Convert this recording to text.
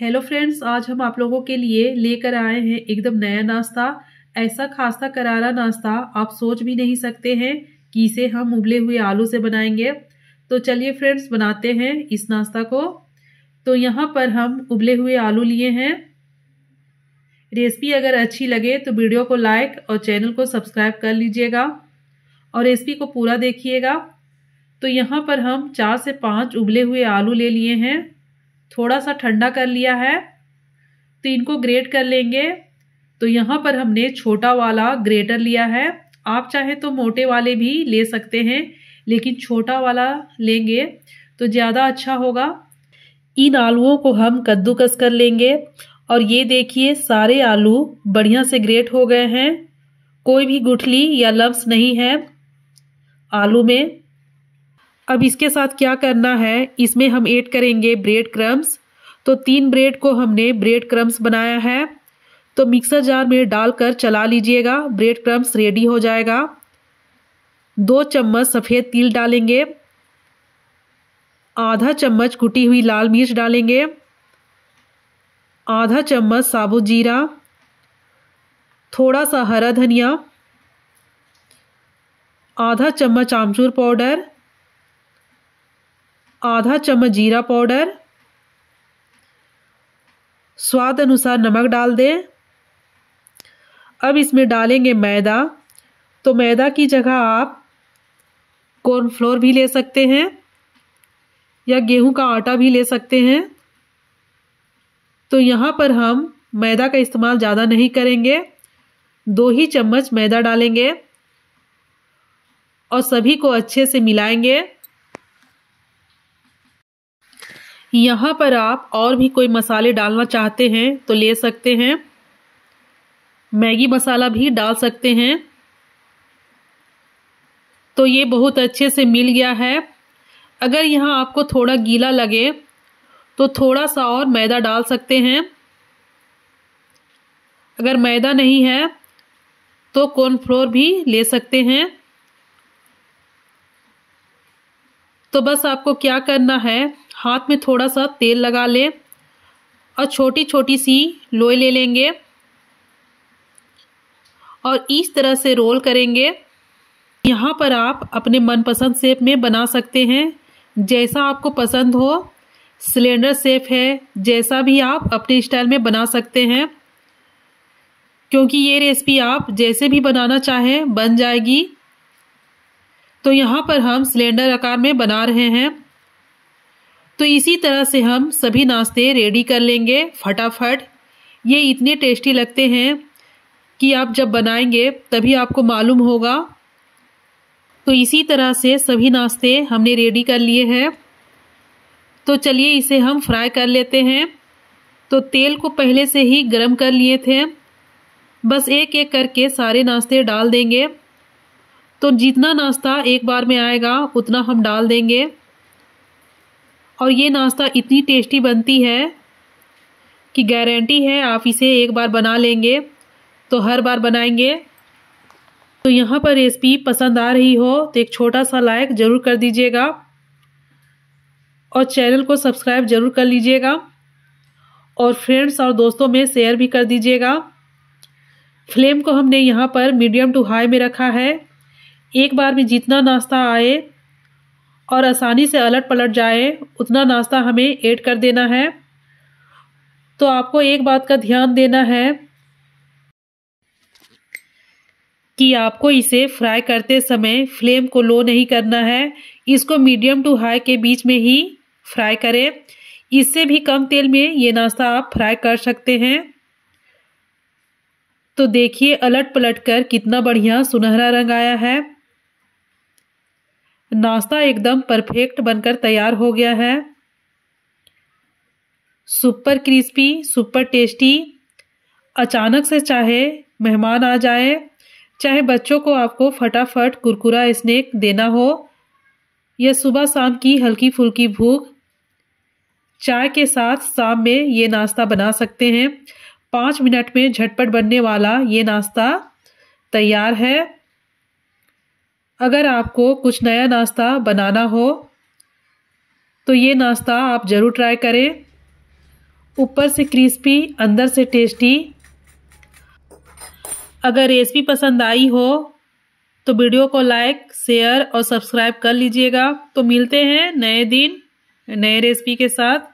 Hello friends आज हम आप लोगों के लिए लेकर आए हैं एकदम नया नाश्ता, ऐसा खासा करारा नाश्ता आप सोच भी नहीं सकते हैं कि इसे हम उबले हुए आलू से बनाएँगे। तो चलिए फ्रेंड्स बनाते हैं इस नाश्ता को। तो यहाँ पर हम उबले हुए आलू लिए हैं। रेसिपी अगर अच्छी लगे तो वीडियो को लाइक और चैनल को सब्सक्राइब कर लीजिएगा और रेसिपी को पूरा देखिएगा। तो यहाँ पर हम चार से पाँच उबले हुए आलू ले लिए हैं। थोड़ा सा ठंडा कर लिया है तो इनको ग्रेट कर लेंगे। तो यहाँ पर हमने छोटा वाला ग्रेटर लिया है। आप चाहे तो मोटे वाले भी ले सकते हैं, लेकिन छोटा वाला लेंगे तो ज़्यादा अच्छा होगा। इन आलूओं को हम कद्दूकस कर लेंगे, और ये देखिए सारे आलू बढ़िया से ग्रेट हो गए हैं। कोई भी गुठली या लम्स नहीं है आलू में। अब इसके साथ क्या करना है? इसमें हम ऐड करेंगे ब्रेड क्रम्स तो तीन ब्रेड को हमने ब्रेड क्रम्स बनाया है। तो मिक्सर जार में डालकर चला लीजिएगा। ब्रेड क्रम्स रेडी हो जाएगा। दो चम्मच सफ़ेद तिल डालेंगे। आधा चम्मच कुटी हुई लाल मिर्च डालेंगे। आधा चम्मच साबुत जीरा। थोड़ा सा हरा धनिया। आधा चम्मच आमचूर पाउडर। आधा चम्मच जीरा पाउडर। स्वाद अनुसार नमक डाल दें। अब इसमें डालेंगे मैदा। तो मैदा की जगह आप कॉर्नफ्लोर भी ले सकते हैं या गेहूँ का आटा भी ले सकते हैं। तो यहाँ पर हम मैदा का इस्तेमाल ज़्यादा नहीं करेंगे। दो ही चम्मच मैदा डालेंगे और सभी को अच्छे से मिलाएँगे। यहाँ पर आप और भी कोई मसाले डालना चाहते हैं तो ले सकते हैं। मैगी मसाला भी डाल सकते हैं। तो ये बहुत अच्छे से मिल गया है। अगर यहाँ आपको थोड़ा गीला लगे तो थोड़ा सा और मैदा डाल सकते हैं। अगर मैदा नहीं है तो कॉर्नफ्लोर भी ले सकते हैं। तो बस आपको क्या करना है हाथ में थोड़ा सा तेल लगा लें और छोटी छोटी सी लोई ले लेंगे और इस तरह से रोल करेंगे। यहाँ पर आप अपने मनपसंद शेप में बना सकते हैं। जैसा आपको पसंद हो, सिलेंडर शेप है, जैसा भी आप अपने स्टाइल में बना सकते हैं। क्योंकि ये रेसिपी आप जैसे भी बनाना चाहें, बन जाएगी। तो यहाँ पर हम सिलेंडर आकार में बना रहे हैं। तो इसी तरह से हम सभी नाश्ते रेडी कर लेंगे, फटाफट। ये इतने टेस्टी लगते हैं कि आप जब बनाएँगे, तभी आपको मालूम होगा। तो इसी तरह से सभी नाश्ते हमने रेडी कर लिए हैं। तो चलिए इसे हम फ्राई कर लेते हैं। तो तेल को पहले से ही गरम कर लिए थे। बस एक एक करके सारे नाश्ते डाल देंगे। तो जितना नाश्ता एक बार में आएगा, उतना हम डाल देंगे। और ये नाश्ता इतनी टेस्टी बनती है कि गारंटी है आप इसे एक बार बना लेंगे तो हर बार बनाएँगे। तो यहाँ पर रेसिपी पसंद आ रही हो तो एक छोटा सा लाइक ज़रूर कर दीजिएगा और चैनल को सब्सक्राइब ज़रूर कर लीजिएगा और फ्रेंड्स और दोस्तों में शेयर भी कर दीजिएगा। फ्लेम को हमने यहाँ पर मीडियम टू हाई में रखा है। एक बार में जितना नाश्ता आए और आसानी से अलट पलट जाए, उतना नाश्ता हमें ऐड कर देना है। तो आपको एक बात का ध्यान देना है कि आपको इसे फ्राई करते समय फ्लेम को लो नहीं करना है। इसको मीडियम टू हाई के बीच में ही फ्राई करें। इससे भी कम तेल में ये नाश्ता आप फ्राई कर सकते हैं। तो देखिए, अलट पलट कर कितना बढ़िया सुनहरा रंग आया है। नाश्ता एकदम परफेक्ट बनकर तैयार हो गया है। Super crispy, super tasty. अचानक से चाहे मेहमान आ जाए, चाहे बच्चों को आपको फटाफट कुरकुरा स्नैक देना हो, या सुबह शाम की हल्की फुल्की भूख, चाय के साथ शाम में ये नाश्ता बना सकते हैं। पाँच मिनट में झटपट बनने वाला ये नाश्ता तैयार है। अगर आपको कुछ नया नाश्ता बनाना हो तो ये नाश्ता आप ज़रूर ट्राई करें। ऊपर से क्रिस्पी, अंदर से टेस्टी। अगर रेसिपी पसंद आई हो तो वीडियो को लाइक, शेयर और सब्सक्राइब कर लीजिएगा। तो मिलते हैं नए दिन, नए रेसिपी के साथ।